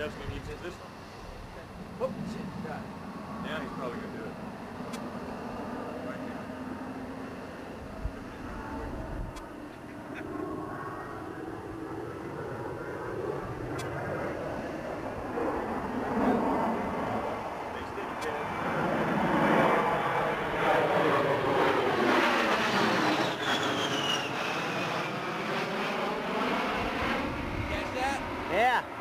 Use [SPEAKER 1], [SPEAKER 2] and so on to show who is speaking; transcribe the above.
[SPEAKER 1] Jeff's gonna use this one.
[SPEAKER 2] Oh, shit, got it.
[SPEAKER 1] Now he's probably gonna do it. Right now. Stay steady, Jeff.
[SPEAKER 2] Catch that?
[SPEAKER 3] Yeah.